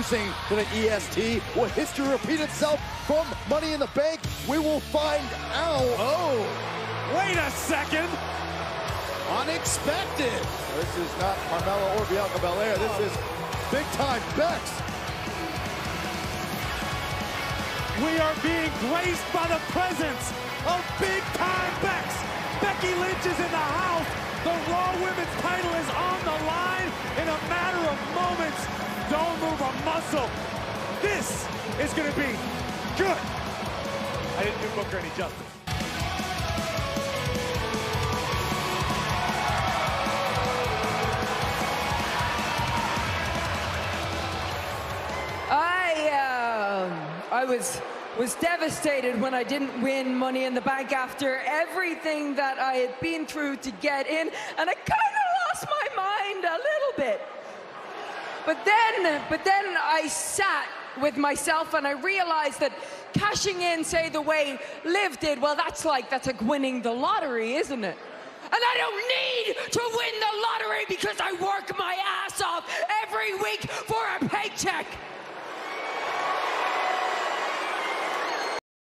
losing to the EST. Will history repeat itself from Money in the Bank? We will find out. Oh, wait a second. Unexpected. This is not Carmella or Bianca Belair. This is big time Becks. We are being graced by the presence of big time Becks. Becky Lynch is in the house. The Raw Women's title is on the line This is going to be good. I didn't do Booker any justice. I um, I was was devastated when I didn't win Money in the Bank after everything that I had been through to get in, and I kind of lost my mind a little bit. But then, but then I sat with myself and I realized that cashing in, say, the way Liv did, well, that's like that's like winning the lottery, isn't it? And I don't need to win the lottery because I work my ass off every week for a paycheck.